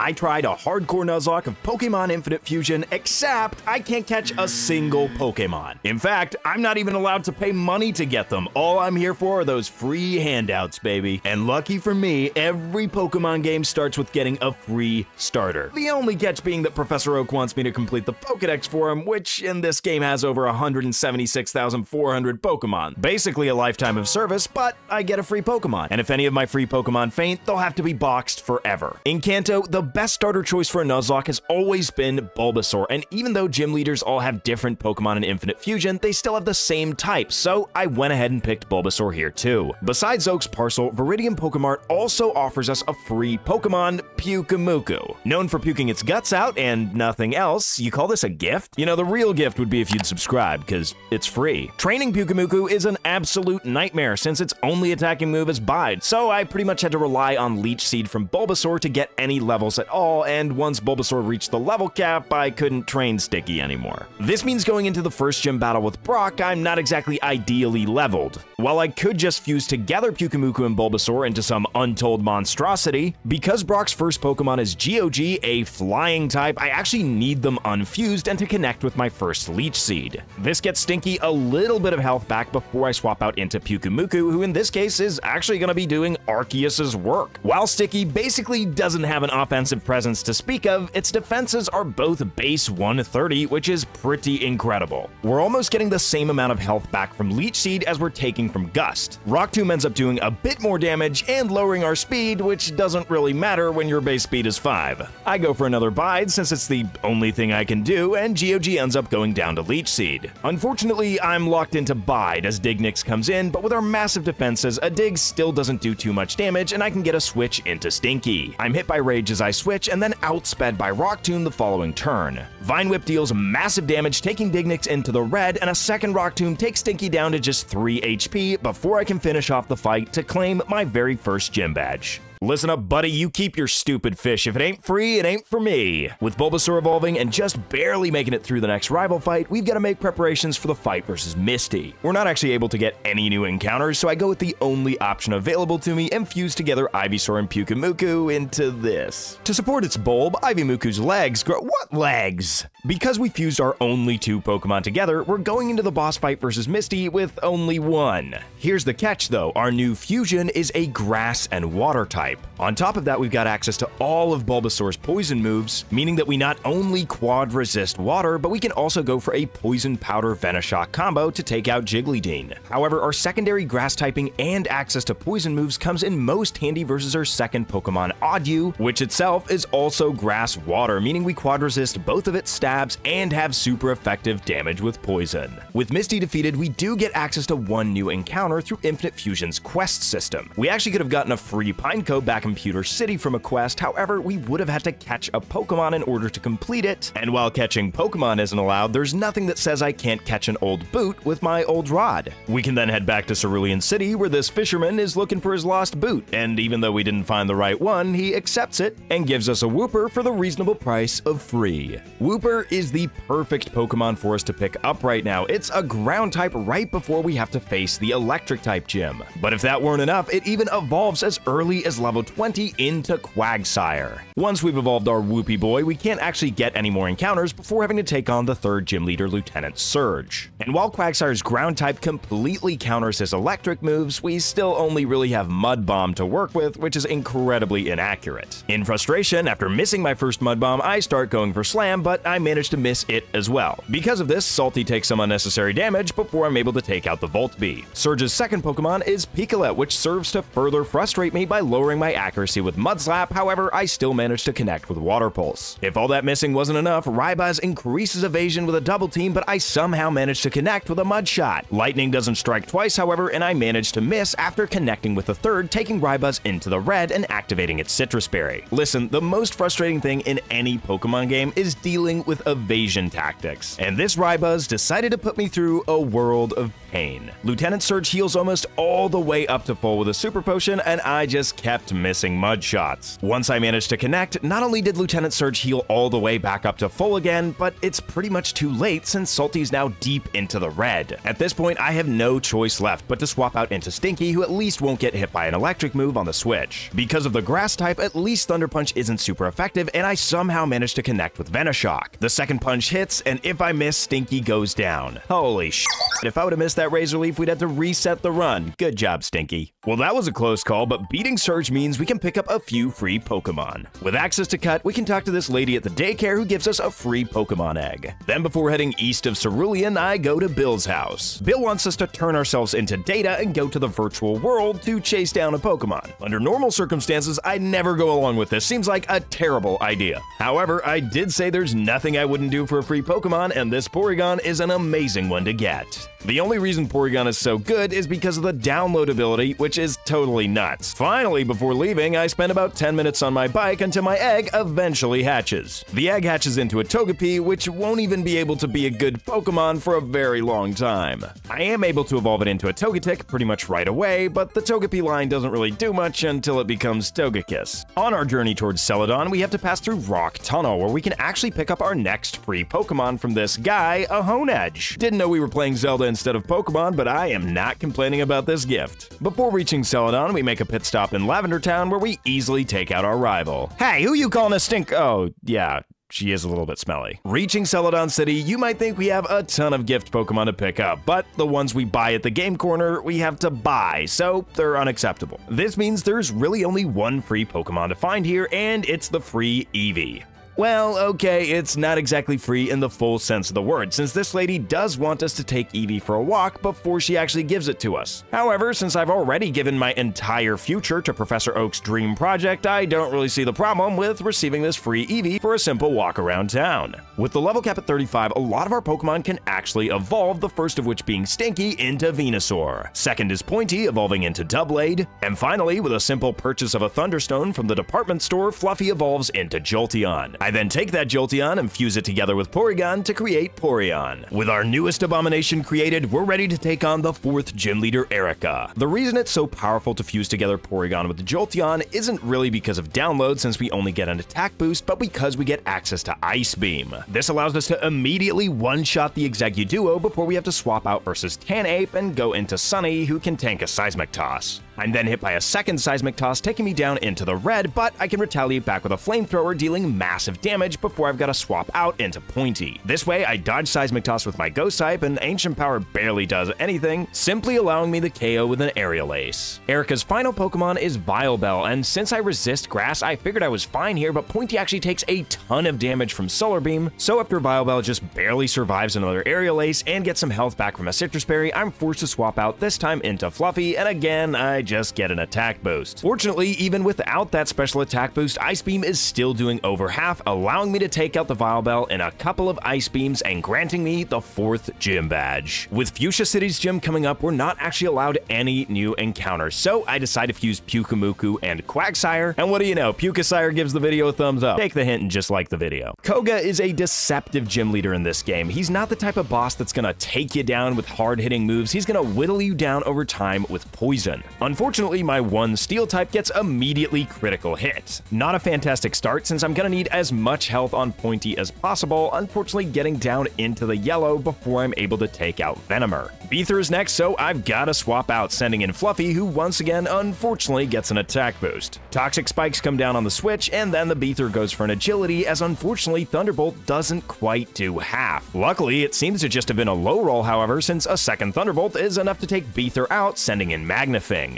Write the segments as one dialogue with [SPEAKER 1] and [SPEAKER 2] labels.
[SPEAKER 1] I tried a hardcore Nuzlocke of Pokemon Infinite Fusion, except I can't catch a single Pokemon. In fact, I'm not even allowed to pay money to get them. All I'm here for are those free handouts, baby. And lucky for me, every Pokemon game starts with getting a free starter. The only catch being that Professor Oak wants me to complete the Pokedex for him, which in this game has over 176,400 Pokemon. Basically a lifetime of service, but I get a free Pokemon. And if any of my free Pokemon faint, they'll have to be boxed forever. In Kanto, the best starter choice for a Nuzlocke has always been Bulbasaur, and even though gym leaders all have different Pokemon in Infinite Fusion, they still have the same type, so I went ahead and picked Bulbasaur here too. Besides Oak's parcel, Viridian Pokemart also offers us a free Pokemon, Pyukumuku. Known for puking its guts out and nothing else, you call this a gift? You know, the real gift would be if you'd subscribe, because it's free. Training Pyukumuku is an absolute nightmare since its only attacking move is Bide, so I pretty much had to rely on Leech Seed from Bulbasaur to get any levels at all, and once Bulbasaur reached the level cap, I couldn't train Sticky anymore. This means going into the first gym battle with Brock, I'm not exactly ideally leveled. While I could just fuse together Pyukumuku and Bulbasaur into some untold monstrosity, because Brock's first Pokemon is Geogy, a flying type, I actually need them unfused and to connect with my first Leech Seed. This gets Stinky a little bit of health back before I swap out into Pyukumuku, who in this case is actually going to be doing Arceus's work. While Sticky basically doesn't have an offensive presence to speak of, its defenses are both base 130, which is pretty incredible. We're almost getting the same amount of health back from Leech Seed as we're taking from Gust. Rock Tomb ends up doing a bit more damage and lowering our speed, which doesn't really matter when your base speed is 5. I go for another Bide since it's the only thing I can do, and Geogy ends up going down to Leech Seed. Unfortunately, I'm locked into Bide as Dignix comes in, but with our massive defenses, a Dig still doesn't do too much damage, and I can get a switch into Stinky. I'm hit by Rage as I switch, and then outsped by Rock Tomb the following turn. Vine Whip deals massive damage, taking Dignix into the red, and a second Rock Tomb takes Stinky down to just 3 HP before I can finish off the fight to claim my very first gym badge. Listen up, buddy, you keep your stupid fish. If it ain't free, it ain't for me. With Bulbasaur evolving and just barely making it through the next rival fight, we've got to make preparations for the fight versus Misty. We're not actually able to get any new encounters, so I go with the only option available to me and fuse together Ivysaur and Pyukumuku into this. To support its bulb, Ivymuku's legs grow- what legs? Because we fused our only two Pokemon together, we're going into the boss fight versus Misty with only one. Here's the catch though, our new fusion is a grass and water type. On top of that, we've got access to all of Bulbasaur's poison moves, meaning that we not only quad resist water, but we can also go for a poison powder Venoshock combo to take out Jigglydean. However, our secondary grass typing and access to poison moves comes in most handy versus our second Pokemon Oddyu, which itself is also grass water, meaning we quad resist both of its stabs and have super effective damage with poison. With Misty defeated, we do get access to one new encounter through Infinite Fusion's quest system. We actually could have gotten a free Pineco back in Pewter City from a quest, however, we would have had to catch a Pokemon in order to complete it, and while catching Pokemon isn't allowed, there's nothing that says I can't catch an old boot with my old rod. We can then head back to Cerulean City where this fisherman is looking for his lost boot, and even though we didn't find the right one, he accepts it and gives us a Wooper for the reasonable price of free. Wooper is the perfect Pokemon for us to pick up right now. It's a ground type right before we have to face the electric type gym. But if that weren't enough, it even evolves as early as level 20 into Quagsire. Once we've evolved our Whoopie boy, we can't actually get any more encounters before having to take on the third gym leader, Lieutenant Surge. And while Quagsire's ground type completely counters his electric moves, we still only really have Mud Bomb to work with, which is incredibly inaccurate. In frustration, after missing my first Mud Bomb, I start going for Slam, but I manage to miss it as well. Because of this, Salty takes some unnecessary damage before I'm able to take out the Volt Bee. Surge's second Pokemon is Piccolet, which serves to further frustrate me by lowering my accuracy with Mud Slap, however, I still managed to connect with Water Pulse. If all that missing wasn't enough, Rybuzz increases evasion with a double team, but I somehow managed to connect with a Mud Shot. Lightning doesn't strike twice, however, and I managed to miss after connecting with the third, taking Rybuzz into the red and activating its Sitrus Berry. Listen, the most frustrating thing in any Pokemon game is dealing with evasion tactics, and this Rybuzz decided to put me through a world of pain. Lieutenant Surge heals almost all the way up to full with a Super Potion, and I just kept missing mud shots. Once I managed to connect, not only did Lieutenant Surge heal all the way back up to full again, but it's pretty much too late since Salty's now deep into the red. At this point, I have no choice left but to swap out into Stinky, who at least won't get hit by an electric move on the switch. Because of the grass type, at least Thunder Punch isn't super effective, and I somehow managed to connect with Venoshock. The second punch hits, and if I miss, Stinky goes down. Holy sh! If I would have missed that Razor Leaf, we'd have to reset the run. Good job, Stinky. Well, that was a close call, but beating Surge means we can pick up a few free Pokemon. With access to Cut, we can talk to this lady at the daycare who gives us a free Pokemon egg. Then before heading east of Cerulean, I go to Bill's house. Bill wants us to turn ourselves into data and go to the virtual world to chase down a Pokemon. Under normal circumstances, I never go along with this. Seems like a terrible idea. However, I did say there's nothing I wouldn't do for a free Pokemon, and this Porygon is an amazing one to get. The only reason Porygon is so good is because of the download ability, which is totally nuts. Finally, before leaving, I spend about 10 minutes on my bike until my egg eventually hatches. The egg hatches into a Togepi, which won't even be able to be a good Pokemon for a very long time. I am able to evolve it into a Togetic pretty much right away, but the Togepi line doesn't really do much until it becomes Togekiss. On our journey towards Celadon, we have to pass through Rock Tunnel, where we can actually pick up our next free Pokemon from this guy, a Honedge. Didn't know we were playing Zelda instead of Pokemon, but I am not complaining about this gift. Before reaching Celadon, we make a pit stop in Lavender Town where we easily take out our rival. Hey, who you calling a stink? Oh, yeah, she is a little bit smelly. Reaching Celadon City, you might think we have a ton of gift Pokemon to pick up, but the ones we buy at the game corner, we have to buy, so they're unacceptable. This means there's really only one free Pokemon to find here, and it's the free Eevee. Well, okay, it's not exactly free in the full sense of the word, since this lady does want us to take Eevee for a walk before she actually gives it to us. However, since I've already given my entire future to Professor Oak's dream project, I don't really see the problem with receiving this free Eevee for a simple walk around town. With the level cap at 35, a lot of our Pokemon can actually evolve, the first of which being Stinky into Venusaur. Second is Pointy, evolving into Doublade. And finally, with a simple purchase of a Thunderstone from the department store, Fluffy evolves into Jolteon. Then take that Jolteon and fuse it together with Porygon to create Porygon. With our newest abomination created, we're ready to take on the fourth gym leader, Erica. The reason it's so powerful to fuse together Porygon with the Jolteon isn't really because of download since we only get an attack boost, but because we get access to Ice Beam. This allows us to immediately one-shot the Exegguduo before we have to swap out versus Tanape and go into Sunny, who can tank a Seismic Toss. I'm then hit by a second Seismic Toss, taking me down into the red, but I can retaliate back with a Flamethrower, dealing massive damage before I've got to swap out into Pointy. This way, I dodge Seismic Toss with my Ghost type, and Ancient Power barely does anything, simply allowing me the KO with an Aerial Ace. Erica's final Pokemon is Vileplume, and since I resist Grass, I figured I was fine here, but Pointy actually takes a ton of damage from Solar Beam, so after Vileplume just barely survives another Aerial Ace and gets some health back from a Sitrus Berry, I'm forced to swap out, this time into Fluffy, and again, I just get an attack boost. Fortunately, even without that special attack boost, Ice Beam is still doing over half, allowing me to take out the Vileplume in a couple of Ice Beams and granting me the fourth gym badge. With Fuchsia City's gym coming up, we're not actually allowed any new encounters, so I decide to fuse Pyukumuku and Quagsire, and what do you know, Pukasire gives the video a thumbs up. Take the hint and just like the video. Koga is a deceptive gym leader in this game. He's not the type of boss that's gonna take you down with hard-hitting moves, he's gonna whittle you down over time with poison. Unfortunately, my one steel type gets immediately critical hit. Not a fantastic start since I'm gonna need as much health on Pointy as possible, unfortunately getting down into the yellow before I'm able to take out Venomer. Beether is next, so I've gotta swap out, sending in Fluffy, who once again unfortunately gets an attack boost. Toxic Spikes come down on the switch, and then the Beether goes for an agility, as unfortunately Thunderbolt doesn't quite do half. Luckily, it seems to just have been a low roll, however, since a second Thunderbolt is enough to take Beether out, sending in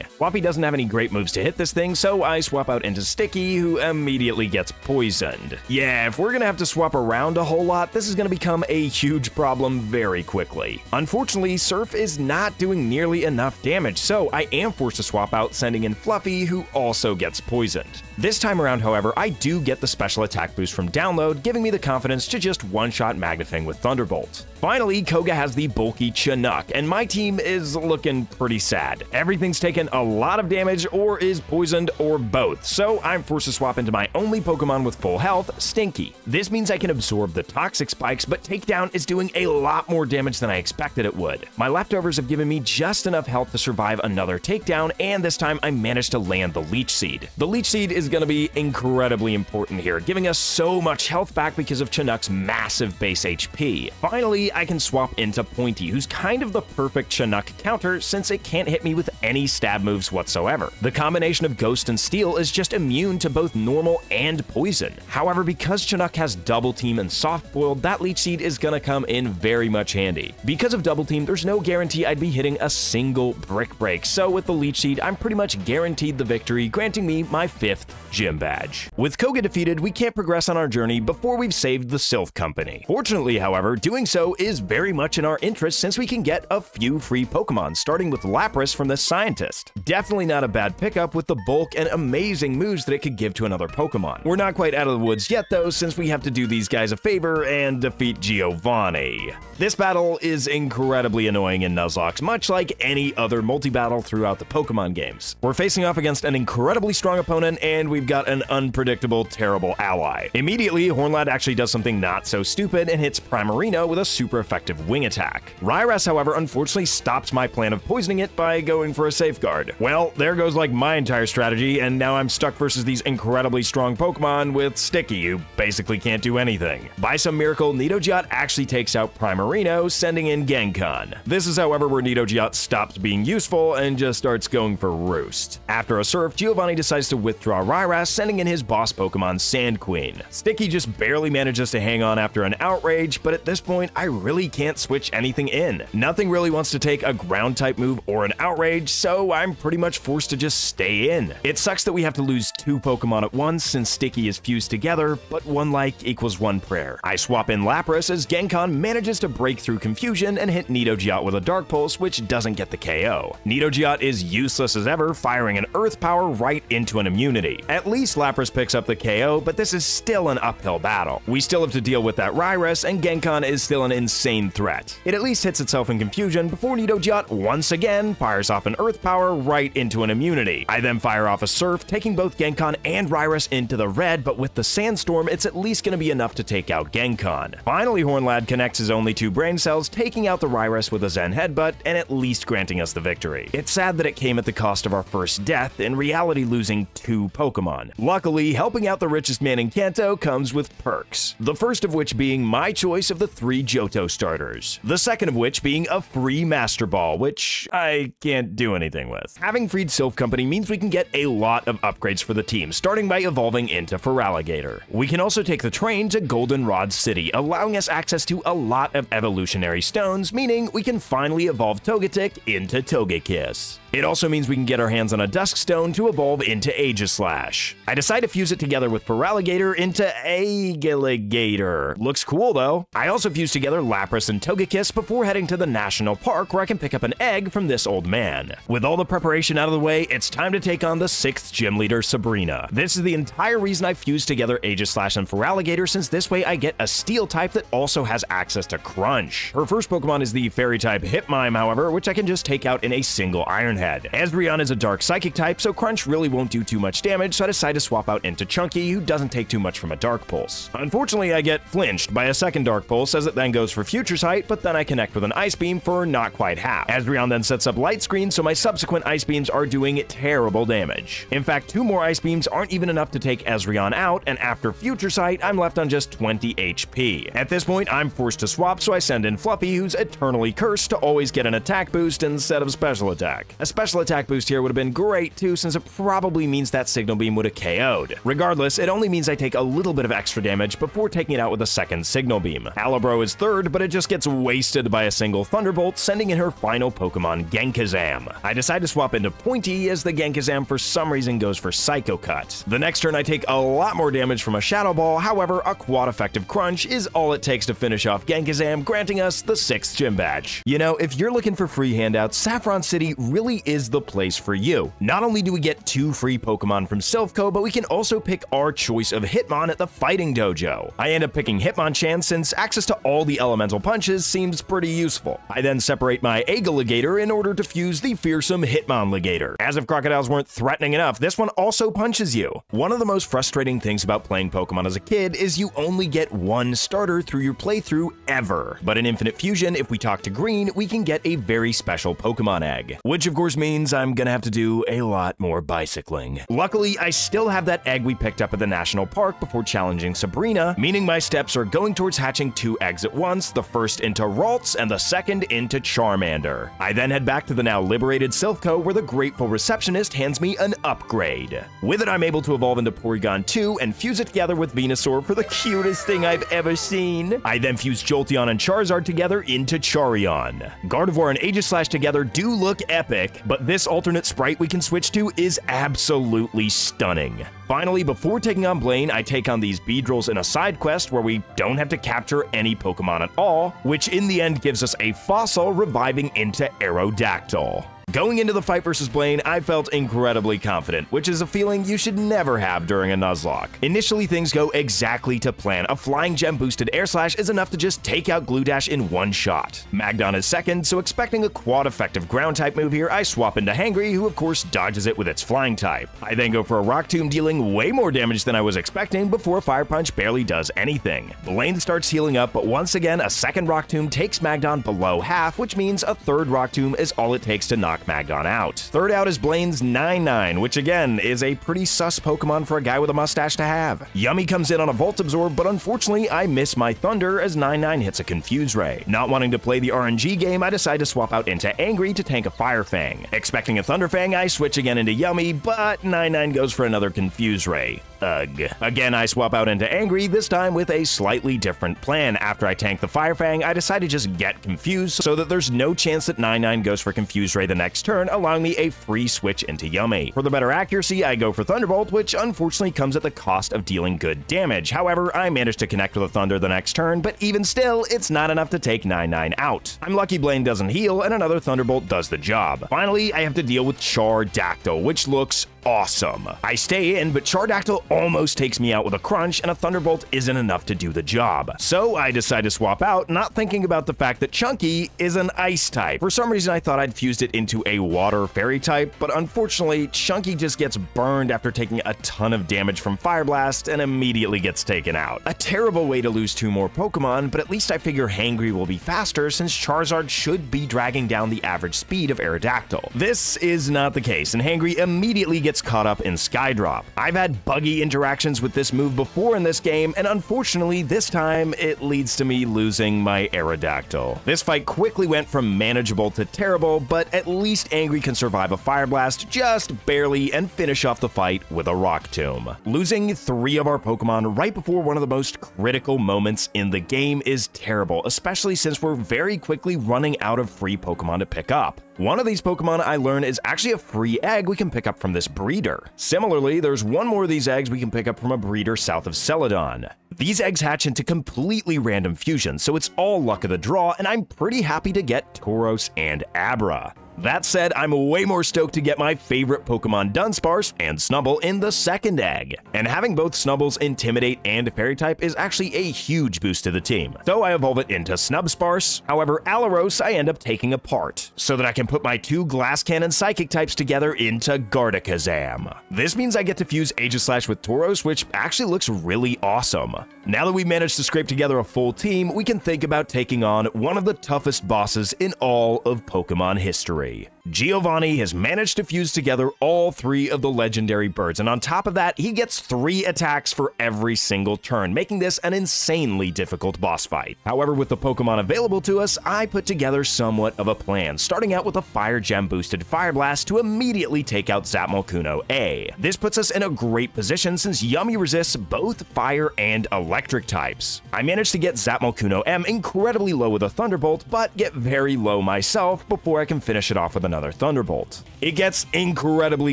[SPEAKER 1] Magnafing. Fluffy doesn't have any great moves to hit this thing, so I swap out into Sticky, who immediately gets poisoned. Yeah, if we're gonna have to swap around a whole lot, this is gonna become a huge problem very quickly. Unfortunately, Surf is not doing nearly enough damage, so I am forced to swap out, sending in Fluffy, who also gets poisoned. This time around, however, I do get the special attack boost from download, giving me the confidence to just one-shot Magnafang with Thunderbolt. Finally, Koga has the bulky Chinook, and my team is looking pretty sad. Everything's taken a lot of damage or is poisoned or both, so I'm forced to swap into my only Pokemon with full health, Stinky. This means I can absorb the toxic spikes, but Takedown is doing a lot more damage than I expected it would. My leftovers have given me just enough health to survive another takedown, and this time I managed to land the Leech Seed. The Leech Seed is going to be incredibly important here, giving us so much health back because of Chinook's massive base HP. Finally, I can swap into Pointy, who's kind of the perfect Chinook counter since it can't hit me with any stab moves whatsoever. The combination of Ghost and Steel is just immune to both normal and poison. However, because Chinook has Double Team and Soft Boiled, that Leech Seed is gonna come in very much handy. Because of Double Team, there's no guarantee I'd be hitting a single Brick Break, so with the Leech Seed, I'm pretty much guaranteed the victory, granting me my fifth gym badge. With Koga defeated, we can't progress on our journey before we've saved the Silph Company. Fortunately, however, doing so is very much in our interest since we can get a few free Pokemon, starting with Lapras from the scientist. Definitely not a bad pickup with the bulk and amazing moves that it could give to another Pokemon. We're not quite out of the woods yet though, since we have to do these guys a favor and defeat Giovanni. This battle is incredibly annoying in Nuzlocke, much like any other multi-battle throughout the Pokemon games. We're facing off against an incredibly strong opponent, and we've got an unpredictable, terrible ally. Immediately, Hornlad actually does something not so stupid and hits Primarina with a super effective wing attack. Rairas, however, unfortunately stops my plan of poisoning it by going for a safeguard. Well, there goes like my entire strategy, and now I'm stuck versus these incredibly strong Pokemon with Sticky, who basically can't do anything. By some miracle, Nidogeot actually takes out Primarino, sending in Genkan. This is, however, where Nidogeot stops being useful and just starts going for Roost. After a surf, Giovanni decides to withdraw Rairas, sending in his boss Pokemon Sand Queen. Sticky just barely manages to hang on after an outrage, but at this point, I really can't switch anything in. Nothing really wants to take a ground type move or an outrage, so I'm pretty much forced to just stay in. It sucks that we have to lose two Pokemon at once since Sticky is fused together, but one like equals one prayer. I swap in Lapras as Genkan manages to break through confusion and hit Nidogeot with a Dark Pulse, which doesn't get the KO. Nidogeot is useless as ever, firing an Earth Power right into an immunity. At least Lapras picks up the KO, but this is still an uphill battle. We still have to deal with that Rairas, and Genkan is still an insane threat. It at least hits itself in confusion before Nidogeot once again fires off an Earth Power right into an immunity. I then fire off a Surf, taking both Genkan and Rairas into the red, but with the Sandstorm, it's at least going to be enough to take out Genkan. Finally, Hornlad connects his only two brain cells, taking out the Rairas with a Zen Headbutt, and at least granting us the victory. It's sad that it came at the cost of our first death, in reality losing two Pokemon. Luckily, helping out the richest man in Kanto comes with perks, the first of which being my choice of the three Johto starters. The second of which being a free Master Ball, which I can't do anything with. Having freed Silph Company means we can get a lot of upgrades for the team, starting by evolving into Feraligatr. We can also take the train to Goldenrod City, allowing us access to a lot of evolutionary stones, meaning we can finally evolve Togetic into Togekiss. It also means we can get our hands on a Dusk Stone to evolve into Aegislash. I decide to fuse it together with Feraligatr into Aegialigator. Looks cool though. I also fuse together Lapras and Togekiss before heading to the National Park where I can pick up an egg from this old man. With all the preparation out of the way, it's time to take on the 6th gym leader, Sabrina. This is the entire reason I fused together Aegislash and Feraligatr since this way I get a Steel type that also has access to Crunch. Her first Pokemon is the Fairy type Hitmime, however, which I can just take out in a single Iron Head. Ezreon is a Dark Psychic type, so Crunch really won't do too much damage, so I decide to swap out into Chunky, who doesn't take too much from a Dark Pulse. Unfortunately, I get flinched by a second Dark Pulse as it then goes for Future Sight, but then I connect with an Ice Beam for not quite half. Ezreon then sets up Light Screen, so my subsequent Ice Beams are doing terrible damage. In fact, two more Ice Beams aren't even enough to take Ezreon out, and after Future Sight, I'm left on just 20 HP. At this point, I'm forced to swap, so I send in Fluffy, who's eternally cursed to always get an attack boost instead of special attack. A special attack boost here would have been great too, since it probably means that Signal Beam would have KO'd. Regardless, it only means I take a little bit of extra damage before taking it out with a second Signal Beam. Alabro is third, but it just gets wasted by a single Thunderbolt, sending in her final Pokemon, Genkazam. I decide to swap into Pointy as the Genkazam for some reason goes for Psycho Cut. The next turn I take a lot more damage from a Shadow Ball, however, a quad effective Crunch is all it takes to finish off Genkazam, granting us the 6th gym badge. You know, if you're looking for free handouts, Saffron City really is the place for you. Not only do we get two free Pokemon from Silph Co, but we can also pick our choice of Hitmon at the Fighting Dojo. I end up picking Hitmonchan since access to all the elemental punches seems pretty useful. I then separate my Egaligator in order to fuse the fearsome Hitmonlegator. As if crocodiles weren't threatening enough, this one also punches you. One of the most frustrating things about playing Pokemon as a kid is you only get one starter through your playthrough ever. But in Infinite Fusion, if we talk to Green, we can get a very special Pokemon egg. Which of course means I'm gonna have to do a lot more bicycling. Luckily, I still have that egg we picked up at the national park before challenging Sabrina, meaning my steps are going towards hatching two eggs at once, the first into Ralts and the second into Charmander. I then head back to the now liberated Silph Co where the grateful receptionist hands me an upgrade. With it, I'm able to evolve into Porygon 2 and fuse it together with Venusaur for the cutest thing I've ever seen. I then fuse Jolteon and Charizard together into Charion. Gardevoir and Aegislash together do look epic, but this alternate sprite we can switch to is absolutely stunning. Finally, before taking on Blaine, I take on these Beedrills in a side quest where we don't have to capture any Pokemon at all, which in the end gives us a fossil reviving into Aerodactyl. Going into the fight versus Blaine, I felt incredibly confident, which is a feeling you should never have during a Nuzlocke. Initially, things go exactly to plan. A Flying Gem boosted Air Slash is enough to just take out Glue Dash in one shot. Magdon is second, so expecting a quad effective ground type move here, I swap into Hangry, who of course dodges it with its flying type. I then go for a Rock Tomb, dealing way more damage than I was expecting before Fire Punch barely does anything. Blaine starts healing up, but once again, a second Rock Tomb takes Magdon below half, which means a third Rock Tomb is all it takes to knock Magdon out. Third out is Blaine's 9-9, which again is a pretty sus Pokemon for a guy with a mustache to have. Yummy comes in on a Volt Absorb, but unfortunately I miss my Thunder as 9-9 hits a Confuse Ray. Not wanting to play the RNG game, I decide to swap out into Angry to tank a Fire Fang. Expecting a Thunder Fang, I switch again into Yummy, but 9-9 goes for another Confuse Ray. Ugh. Again, I swap out into Angry, this time with a slightly different plan. After I tank the Fire Fang, I decide to just get confused so that there's no chance that 9-9 goes for Confuse Ray the next turn, allowing me a free switch into Yummy. For the better accuracy, I go for Thunderbolt, which unfortunately comes at the cost of dealing good damage. However, I manage to connect with a Thunder the next turn, but even still, it's not enough to take 9-9 out. I'm lucky Blaine doesn't heal, and another Thunderbolt does the job. Finally, I have to deal with Char Dactyl, which looks awesome. I stay in, but Chardactyl almost takes me out with a crunch, and a Thunderbolt isn't enough to do the job. So I decide to swap out, not thinking about the fact that Chunky is an ice type. For some reason, I thought I'd fused it into a water fairy type, but unfortunately, Chunky just gets burned after taking a ton of damage from Fire Blast and immediately gets taken out. A terrible way to lose two more Pokemon, but at least I figure Hangry will be faster since Charizard should be dragging down the average speed of Aerodactyl. This is not the case, and Hangry immediately gets caught up in Skydrop. I've had buggy interactions with this move before in this game, and unfortunately, this time it leads to me losing my Aerodactyl. This fight quickly went from manageable to terrible, but at least Angry can survive a Fire Blast just barely and finish off the fight with a Rock Tomb. Losing three of our Pokemon right before one of the most critical moments in the game is terrible, especially since we're very quickly running out of free Pokemon to pick up. One of these Pokemon I learn is actually a free egg we can pick up from this breeder. Similarly, there's one more of these eggs we can pick up from a breeder south of Celadon. These eggs hatch into completely random fusions, so it's all luck of the draw, and I'm pretty happy to get Tauros and Abra. That said, I'm way more stoked to get my favorite Pokemon Dunsparce and Snubbull in the second egg. And having both Snubulls Intimidate and Fairy type is actually a huge boost to the team. So I evolve it into Snubsparce. However, Alaros I end up taking apart, so that I can put my two Glass Cannon Psychic types together into Gardevoir. This means I get to fuse Aegislash with Tauros, which actually looks really awesome. Now that we managed to scrape together a full team, we can think about taking on one of the toughest bosses in all of Pokemon history. Mary Giovanni has managed to fuse together all three of the legendary birds, and on top of that, he gets three attacks for every single turn, making this an insanely difficult boss fight. However, with the Pokemon available to us, I put together somewhat of a plan, starting out with a Fire Gem boosted Fire Blast to immediately take out Zapmalkuno A. This puts us in a great position since Yummy resists both fire and electric types. I managed to get Zapmalkuno M incredibly low with a Thunderbolt, but get very low myself before I can finish it off with an another Thunderbolt. It gets incredibly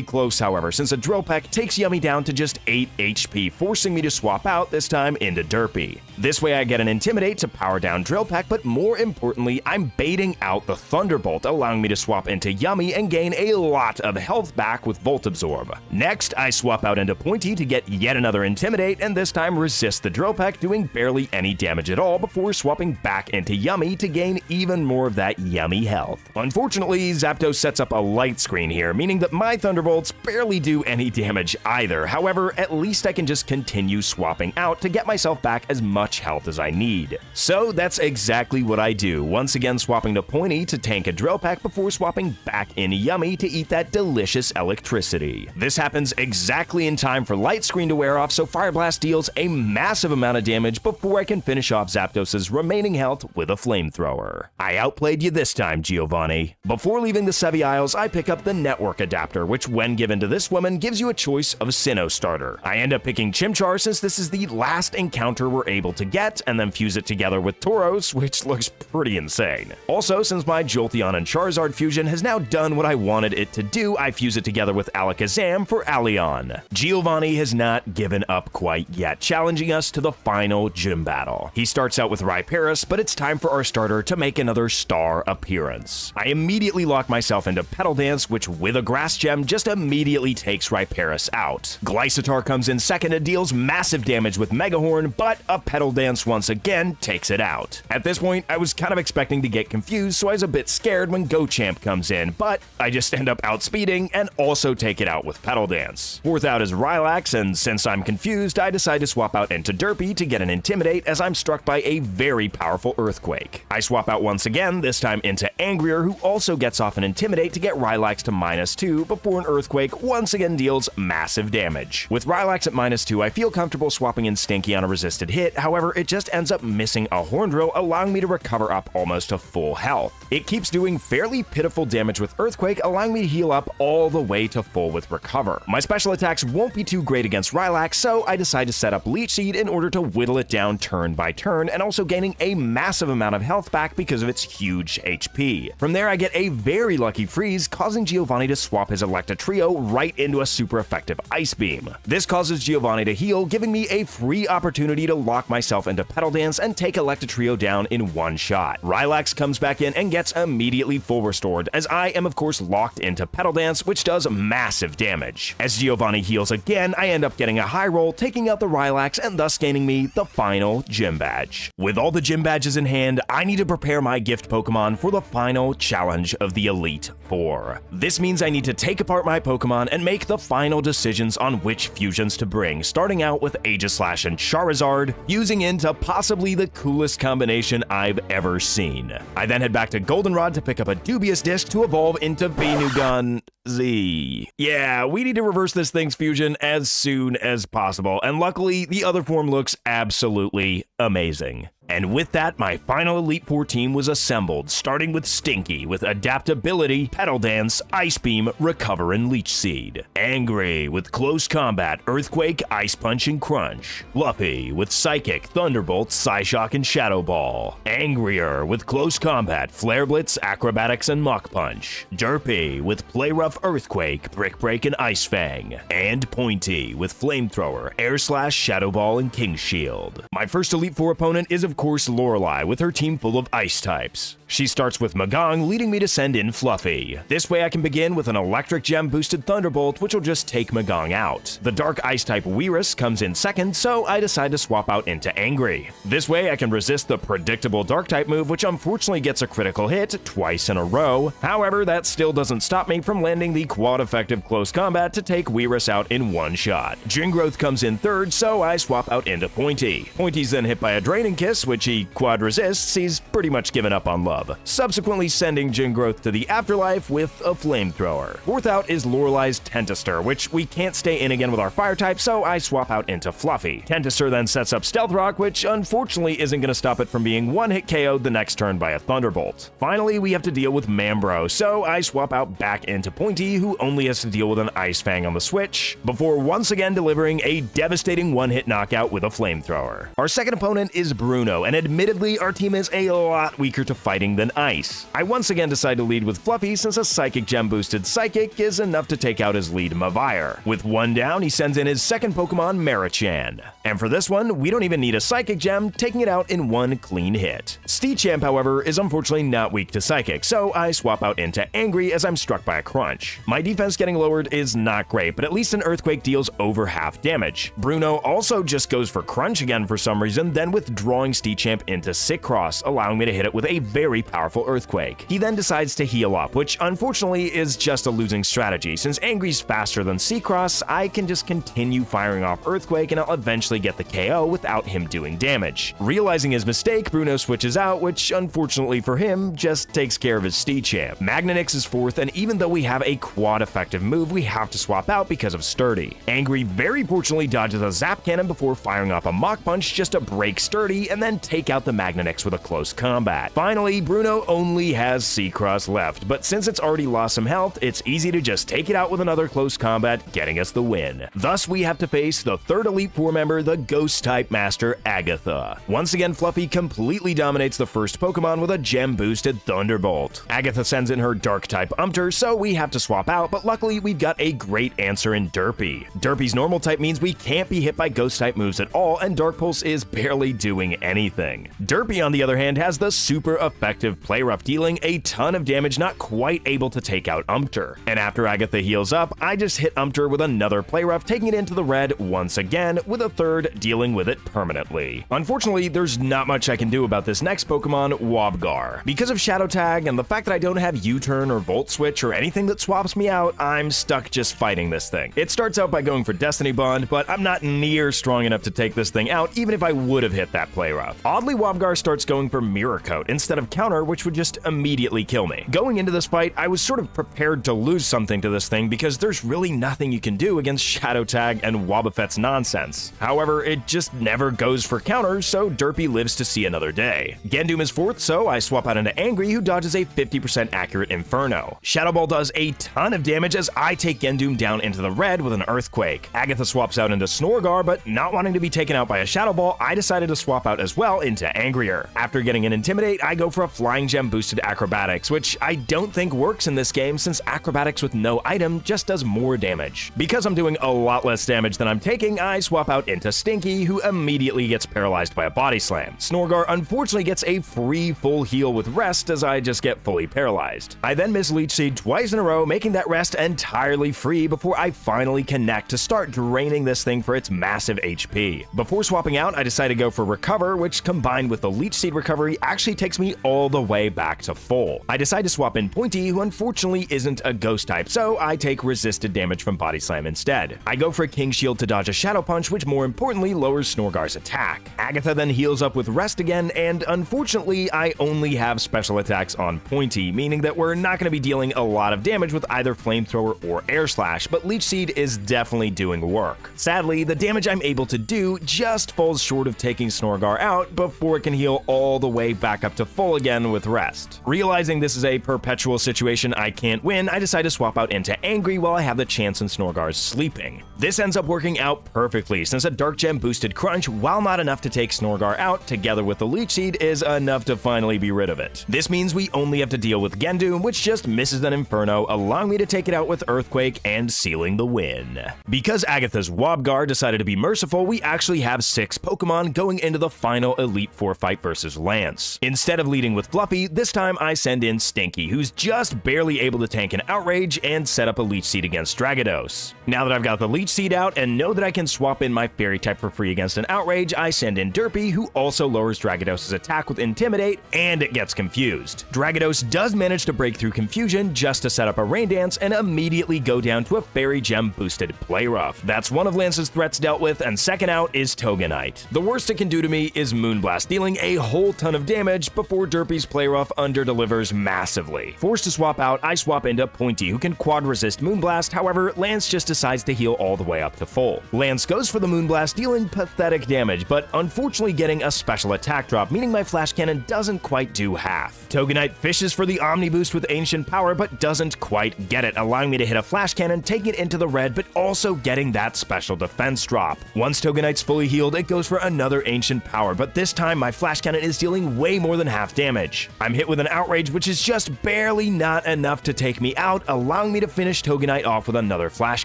[SPEAKER 1] close, however, since a Drill Peck takes Yummy down to just 8 HP, forcing me to swap out, this time into Derpy. This way I get an Intimidate to power down Drill Peck, but more importantly, I'm baiting out the Thunderbolt, allowing me to swap into Yummy and gain a lot of health back with Volt Absorb. Next, I swap out into Pointy to get yet another Intimidate, and this time resist the Drill Peck, doing barely any damage at all before swapping back into Yummy to gain even more of that Yummy health. Unfortunately, Zapdos sets up a light screen here, meaning that my Thunderbolts barely do any damage either. However, at least I can just continue swapping out to get myself back as much health as I need. So that's exactly what I do, once again swapping to Pointy to tank a Drill Peck before swapping back in Yummy to eat that delicious electricity. This happens exactly in time for Light Screen to wear off, so Fire Blast deals a massive amount of damage before I can finish off Zapdos' remaining health with a Flamethrower. I outplayed you this time, Giovanni. Before leaving the Sevii Isles, I pick up the Network Adapter, which when given to this woman gives you a choice of a Sinnoh starter. I end up picking Chimchar since this is the last encounter we're able to get, and then fuse it together with Tauros, which looks pretty insane. Also, since my Jolteon and Charizard fusion has now done what I wanted it to do, I fuse it together with Alakazam for Allion. Giovanni has not given up quite yet, challenging us to the final gym battle. He starts out with Rhyperior, but it's time for our starter to make another star appearance. I immediately lock myself into Petal Dance, which with a Grass Gem just immediately takes Rhyperior out. Glycitar comes in second and deals massive damage with Megahorn, but a Dance once again takes it out. At this point, I was kind of expecting to get confused, so I was a bit scared when Go Champ comes in, but I just end up outspeeding and also take it out with Petal Dance. Fourth out is Rylax, and since I'm confused, I decide to swap out into Derpy to get an Intimidate as I'm struck by a very powerful Earthquake. I swap out once again, this time into Angrier, who also gets off an Intimidate to get Rylax to minus 2 before an Earthquake once again deals massive damage. With Rylax at minus 2, I feel comfortable swapping in Stinky on a resisted hit, however, it just ends up missing a Horn Drill, allowing me to recover up almost to full health. It keeps doing fairly pitiful damage with Earthquake, allowing me to heal up all the way to full with Recover. My special attacks won't be too great against Rylax, so I decide to set up Leech Seed in order to whittle it down turn by turn, and also gaining a massive amount of health back because of its huge HP. From there, I get a very lucky freeze, causing Giovanni to swap his Electatrio right into a super effective Ice Beam. This causes Giovanni to heal, giving me a free opportunity to lock myself into Petal Dance and take Electatrio down in one shot. Rylax comes back in and gets immediately full restored, as I am of course locked into Petal Dance, which does massive damage. As Giovanni heals again, I end up getting a high roll, taking out the Rylax and thus gaining me the final gym badge. With all the gym badges in hand, I need to prepare my gift Pokemon for the final challenge of the Elite Four. This means I need to take apart my Pokemon and make the final decisions on which fusions to bring, starting out with Aegislash and Charizard, into possibly the coolest combination I've ever seen. I then head back to Goldenrod to pick up a dubious disc to evolve into Venugun Z. Yeah, we need to reverse this thing's fusion as soon as possible, and luckily, the other form looks absolutely amazing. And with that, my final Elite Four team was assembled, starting with Stinky with Adaptability, Petal Dance, Ice Beam, Recover, and Leech Seed. Angry with Close Combat, Earthquake, Ice Punch, and Crunch. Fluffy with Psychic, Thunderbolt, Psyshock, and Shadow Ball. Angrier with Close Combat, Flare Blitz, Acrobatics, and Mach Punch. Derpy with Play Rough, Earthquake, Brick Break, and Ice Fang. And Pointy with Flamethrower, Air Slash, Shadow Ball, and King Shield. My first Elite Four opponent is of course Lorelei with her team full of ice types. She starts with Magong, leading me to send in Fluffy. This way I can begin with an Electric Gem boosted Thunderbolt, which will just take Magong out. The Dark Ice type Weirus comes in second, so I decide to swap out into Angry. This way I can resist the predictable Dark type move, which unfortunately gets a critical hit twice in a row. However, that still doesn't stop me from landing the quad effective Close Combat to take Weirus out in one shot. Gingrowth comes in third, so I swap out into Pointy. Pointy's then hit by a Draining Kiss, which he quad resists, he's pretty much given up on love, subsequently sending Gingrowth to the afterlife with a flamethrower. Fourth out is Lorelei's Tentester, which we can't stay in again with our fire type, so I swap out into Fluffy. Tentester then sets up Stealth Rock, which unfortunately isn't going to stop it from being one-hit KO'd the next turn by a Thunderbolt. Finally, we have to deal with Mambro, so I swap out back into Pointy, who only has to deal with an Ice Fang on the switch, before once again delivering a devastating one-hit knockout with a flamethrower. Our second opponent is Bruno, and admittedly, our team is a lot weaker to fighting than Ice. I once again decide to lead with Fluffy since a Psychic Gem boosted Psychic is enough to take out his lead Mavire. With one down, he sends in his second Pokemon, Marichan. And for this one, we don't even need a Psychic Gem, taking it out in one clean hit. Steechamp, however, is unfortunately not weak to Psychic, so I swap out into Angry as I'm struck by a Crunch. My defense getting lowered is not great, but at least an Earthquake deals over half damage. Bruno also just goes for Crunch again for some reason, then withdrawing Steechamp into Sick Cross, allowing me to hit it with a very powerful Earthquake. He then decides to heal up, which unfortunately is just a losing strategy. Since Angry's faster than Cross, I can just continue firing off Earthquake and I'll eventually get the KO without him doing damage. Realizing his mistake, Bruno switches out, which unfortunately for him, just takes care of his Steechamp. Magnemix is fourth, and even though we have a quad effective move, we have to swap out because of Sturdy. Angry very fortunately dodges a Zap Cannon before firing off a Mach Punch just to break Sturdy and then take out the Magnemix with a close combat. Finally, Bruno only has C-Cross left, but since it's already lost some health, it's easy to just take it out with another close combat, getting us the win. Thus, we have to face the third Elite Four member, the Ghost-type Master Agatha. Once again, Fluffy completely dominates the first Pokemon with a gem-boosted Thunderbolt. Agatha sends in her Dark-type Umpter, so we have to swap out, but luckily we've got a great answer in Derpy. Derpy's normal type means we can't be hit by Ghost-type moves at all, and Dark Pulse is barely doing anything. Derpy, on the other hand, has the super effective Play Rough, dealing a ton of damage, not quite able to take out Umpter. And after Agatha heals up, I just hit Umpter with another Play Rough, taking it into the red once again, with a third dealing with it permanently. Unfortunately, there's not much I can do about this next Pokemon, Wobgar. Because of Shadow Tag and the fact that I don't have U-Turn or Volt Switch or anything that swaps me out, I'm stuck just fighting this thing. It starts out by going for Destiny Bond, but I'm not near strong enough to take this thing out, even if I would have hit that Play Rough. Oddly, Wobgar starts going for Mirror Coat instead of Counter, which would just immediately kill me. Going into this fight, I was sort of prepared to lose something to this thing because there's really nothing you can do against Shadow Tag and Wobbuffet's nonsense. However, it just never goes for counter, so Derpy lives to see another day. Gendum is fourth, so I swap out into Angry, who dodges a 50% accurate Inferno. Shadow Ball does a ton of damage as I take Gendum down into the red with an Earthquake. Agatha swaps out into Snorgar, but not wanting to be taken out by a Shadow Ball, I decided to swap out as well into Angrier. After getting an Intimidate, I go for a Flying Gem boosted Acrobatics, which I don't think works in this game since Acrobatics with no item just does more damage. Because I'm doing a lot less damage than I'm taking, I swap out into Stinky, who immediately gets paralyzed by a Body Slam. Snorgar unfortunately gets a free full heal with Rest as I just get fully paralyzed. I then miss Leech Seed twice in a row, making that Rest entirely free before I finally connect to start draining this thing for its massive HP. Before swapping out, I decide to go for Recover, which combined with the Leech Seed recovery actually takes me all the way back to full. I decide to swap in Pointy, who unfortunately isn't a Ghost type, so I take resisted damage from Body Slam instead. I go for King Shield to dodge a Shadow Punch, which more importantly lowers Snorgar's attack. Agatha then heals up with Rest again, and unfortunately, I only have special attacks on Pointy, meaning that we're not going to be dealing a lot of damage with either Flamethrower or Air Slash, but Leech Seed is definitely doing work. Sadly, the damage I'm able to do just falls short of taking Snorgar out before it can heal all the way back up to full again with Rest. Realizing this is a perpetual situation I can't win, I decide to swap out into Angry while I have the chance in Snorgar's sleeping. This ends up working out perfectly, since a Dark Gem boosted Crunch, while not enough to take Snorgar out, together with the Leech Seed, is enough to finally be rid of it. This means we only have to deal with Gendum, which just misses an Inferno, allowing me to take it out with Earthquake and sealing the win. Because Agatha's Wobgar decided to be merciful, we actually have six Pokemon going into the final Elite Four fight versus Lance. Instead of leading with Fluffy, this time I send in Stinky, who's just barely able to tank an Outrage and set up a Leech Seed against Dragados. Now that I've got the Leech Seed out and know that I can swap in my Fairy type for free against an Outrage, I send in Derpy, who also lowers Dragados' attack with Intimidate, and it gets confused. Dragados does manage to break through Confusion just to set up a Rain Dance and immediately go down to a Fairy Gem boosted Play Rough. That's one of Lance's threats dealt with, and second out is Toganite. The worst it can do to me is Moonblast, dealing a whole ton of damage before Derpy's Play Rough under-delivers massively. Forced to swap out, I swap into Pointy, who can quad resist Moonblast, however, Lance just decides to heal all the way up to full. Lance goes for the Moonblast, dealing pathetic damage, but unfortunately getting a special attack drop, meaning my Flash Cannon doesn't quite do half. Toganite fishes for the Omni Boost with Ancient Power, but doesn't quite get it, allowing me to hit a flash cannon, taking it into the red, but also getting that special defense drop. Once Toganite's fully healed, it goes for another ancient power, but this time my flash cannon is dealing way more than half damage. I'm hit with an outrage, which is just barely not enough to take me out, allowing me to finish Toganite off with another flash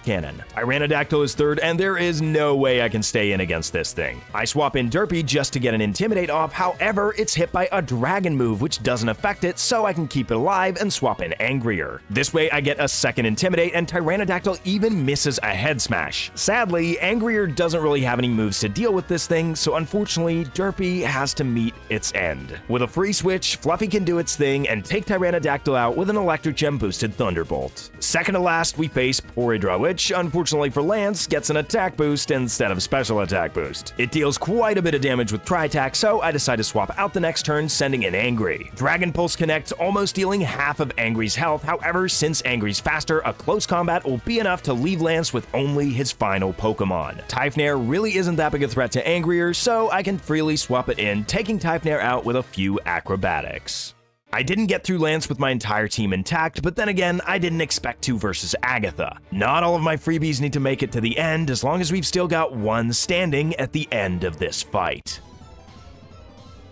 [SPEAKER 1] cannon. Tyrannodactyl is third, and there is no way I can stay in against this thing. I swap in Derpy just to get an Intimidate off, however, it's hit by a Dragon move, which doesn't affect it, so I can keep it alive and swap in Angrier. This way I get a second Intimidate, and Tyrannodactyl even misses a Head Smash. Sadly, Angrier doesn't really have any moves to deal with this thing, so unfortunately, Derpy has to meet its end. With a free switch, Fluffy can do its thing and take Tyrannodactyl out with an Electric Gem boosted Thunderbolt. Second to last, we face Porydra, which, unfortunately for Lance, gets an attack boost instead of special attack boost. It deals quite a bit of damage with Tri-Attack, so I decide to swap out the next turn, sending in Angry. Dragon Pulse connects, almost dealing half of Angry's health, however, since Angry's faster, a close combat will be enough to leave Lance with only his final Pokemon. Typhnair really isn't that big a threat to Angrier, so I can freely swap it in, taking Typhnair out with a few acrobatics. I didn't get through Lance with my entire team intact, but then again, I didn't expect to versus Agatha. Not all of my freebies need to make it to the end as long as we've still got one standing at the end of this fight.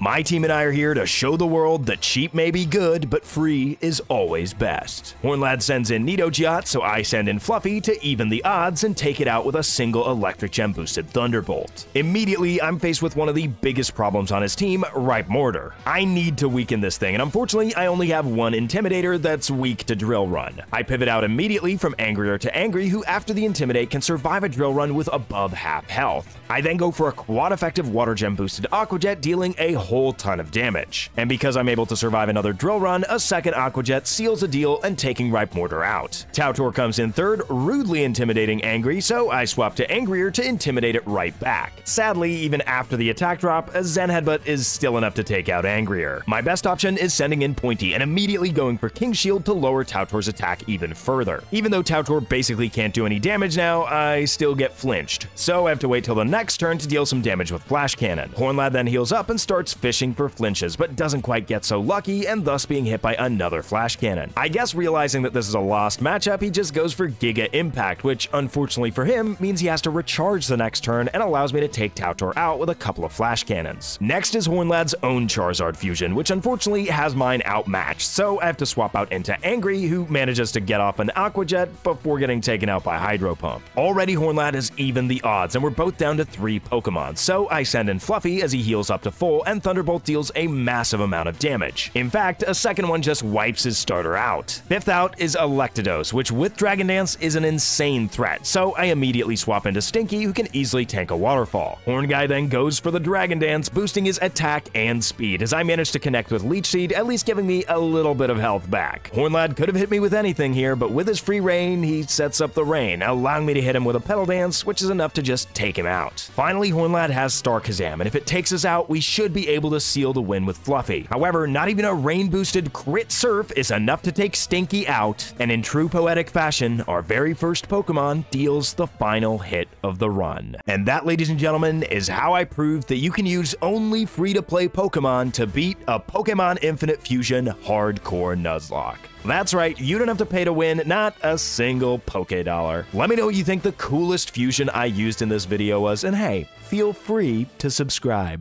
[SPEAKER 1] My team and I are here to show the world that cheap may be good, but free is always best. Hornlad sends in Nidogeot, so I send in Fluffy to even the odds and take it out with a single Electric Gem boosted Thunderbolt. Immediately, I'm faced with one of the biggest problems on his team, Ripe Mortar. I need to weaken this thing, and unfortunately, I only have one Intimidator that's weak to Drill Run. I pivot out immediately from Angrier to Angry, who after the Intimidate can survive a Drill Run with above half health. I then go for a quad effective Water Gem boosted Aqua Jet, dealing a whole ton of damage. And because I'm able to survive another drill run, a second Aqua Jet seals the deal and taking Ripe Mortar out. Tautor comes in third, rudely intimidating Angry, so I swap to Angrier to intimidate it right back. Sadly, even after the attack drop, a Zen Headbutt is still enough to take out Angrier. My best option is sending in Pointy and immediately going for King Shield to lower Tautor's attack even further. Even though Tautor basically can't do any damage now, I still get flinched, so I have to wait till the next turn to deal some damage with Flash Cannon. Hornlad then heals up and starts fishing for flinches, but doesn't quite get so lucky and thus being hit by another flash cannon. I guess realizing that this is a lost matchup, he just goes for Giga Impact, which unfortunately for him means he has to recharge the next turn and allows me to take Tautor out with a couple of flash cannons. Next is Hornlad's own Charizard fusion, which unfortunately has mine outmatched, so I have to swap out into Angry, who manages to get off an Aqua Jet before getting taken out by Hydro Pump. Already Hornlad has even the odds, and we're both down to three Pokemon, so I send in Fluffy as he heals up to full, and Thunderbolt deals a massive amount of damage. In fact, a second one just wipes his starter out. Fifth out is Electados, which with Dragon Dance is an insane threat, so I immediately swap into Stinky, who can easily tank a waterfall. Horn Guy then goes for the Dragon Dance, boosting his attack and speed, as I manage to connect with Leech Seed, at least giving me a little bit of health back. Hornlad could have hit me with anything here, but with his free rain, he sets up the rain, allowing me to hit him with a Petal Dance, which is enough to just take him out. Finally, Hornlad has Star Kazam, and if it takes us out, we should be able to seal the win with Fluffy. However, not even a rain-boosted Crit Surf is enough to take Stinky out, and in true poetic fashion, our very first Pokemon deals the final hit of the run. And that, ladies and gentlemen, is how I proved that you can use only free-to-play Pokemon to beat a Pokemon Infinite Fusion Hardcore Nuzlocke. That's right, you don't have to pay to win, not a single Poké Dollar. Let me know what you think the coolest fusion I used in this video was, and hey, feel free to subscribe.